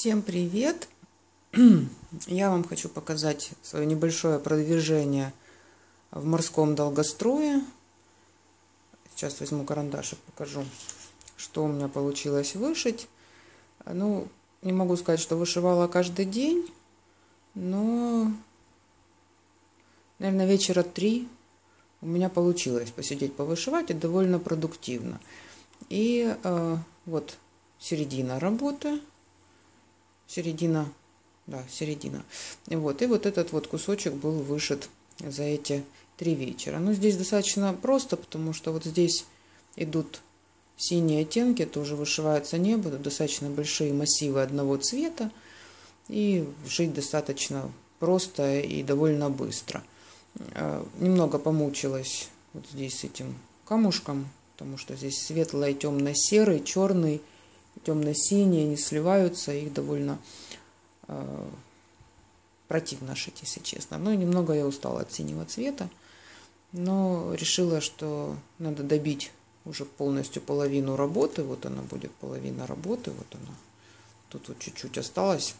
Всем привет! Я вам хочу показать свое небольшое продвижение в морском долгострое. Сейчас возьму карандаш и покажу, что у меня получилось вышить. Ну, не могу сказать, что вышивала каждый день, но, наверное, вечера три у меня получилось посидеть, повышивать, и довольно продуктивно. И э, вот середина работы, середина, да, середина. Вот, и вот этот вот кусочек был вышит за эти три вечера. Ну, здесь достаточно просто, потому что вот здесь идут синие оттенки, тоже вышиваются небо, достаточно большие массивы одного цвета, и шить достаточно просто и довольно быстро. Э, немного помучилась вот здесь с этим камушком, потому что здесь светлый, темно-серый, черный, темно-синие, не сливаются, их довольно э, противно шить, если честно. Ну, немного я устала от синего цвета, но решила, что надо добить уже полностью половину работы. Вот она будет половина работы, вот она. Тут вот чуть-чуть осталось.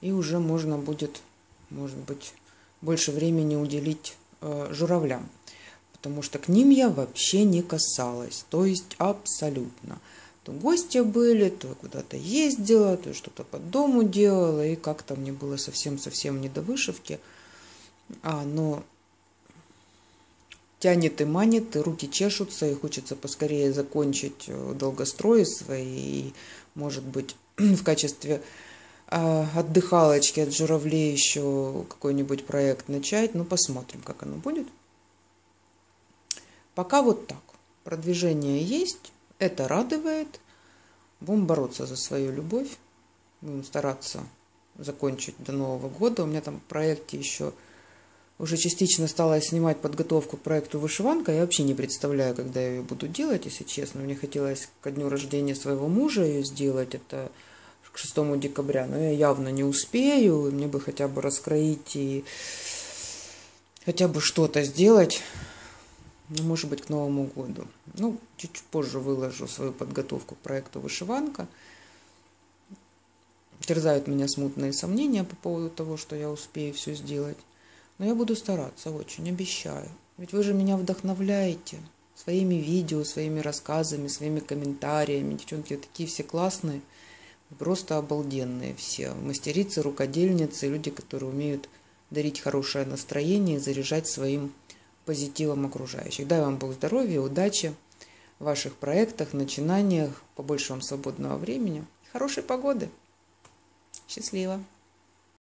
И уже можно будет, может быть, больше времени уделить э, журавлям потому что к ним я вообще не касалась, то есть абсолютно. То гости были, то куда-то ездила, то что-то по дому делала, и как-то мне было совсем-совсем не до вышивки. А, но тянет и манит, и руки чешутся, и хочется поскорее закончить э, долгострои свои, и, может быть, в качестве а, отдыхалочки от журавлей еще какой-нибудь проект начать. Ну, посмотрим, как оно будет. Пока вот так. Продвижение есть, это радует. Будем бороться за свою любовь. Будем стараться закончить до Нового года. У меня там в проекте еще уже частично стала снимать подготовку к проекту «Вышиванка». Я вообще не представляю, когда я ее буду делать, если честно. Мне хотелось ко дню рождения своего мужа ее сделать. Это к 6 декабря. Но я явно не успею. Мне бы хотя бы раскроить и хотя бы что-то сделать может быть, к Новому году. Ну, чуть позже выложу свою подготовку к проекту «Вышиванка». Терзают меня смутные сомнения по поводу того, что я успею все сделать. Но я буду стараться очень, обещаю. Ведь вы же меня вдохновляете своими видео, своими рассказами, своими комментариями. Девчонки, вы такие все классные, просто обалденные все. Мастерицы, рукодельницы, люди, которые умеют дарить хорошее настроение и заряжать своим позитивом окружающих. Дай вам Бог здоровья, удачи в ваших проектах, начинаниях, побольше вам свободного времени, хорошей погоды. Счастливо!